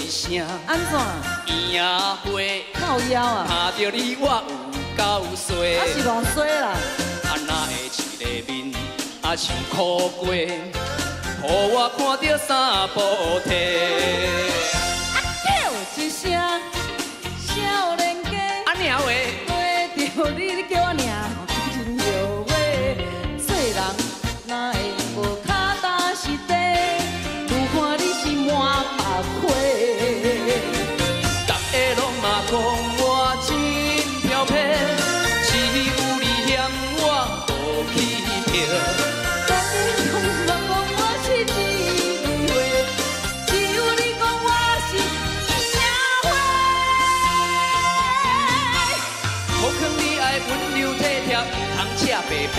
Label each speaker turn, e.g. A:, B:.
A: 一声，
B: 安怎？
A: 圆仔花，
B: 靠腰啊！看
A: 到你我有够衰，啊是
B: 戆衰啦！
A: 啊哪会一个面啊像苦瓜，予我看到三步梯。讲我真漂泊，只有你嫌我好气魄。
B: 风风风，我是玫瑰，只有你我是。
A: 你爱温柔体贴，不通吃白白。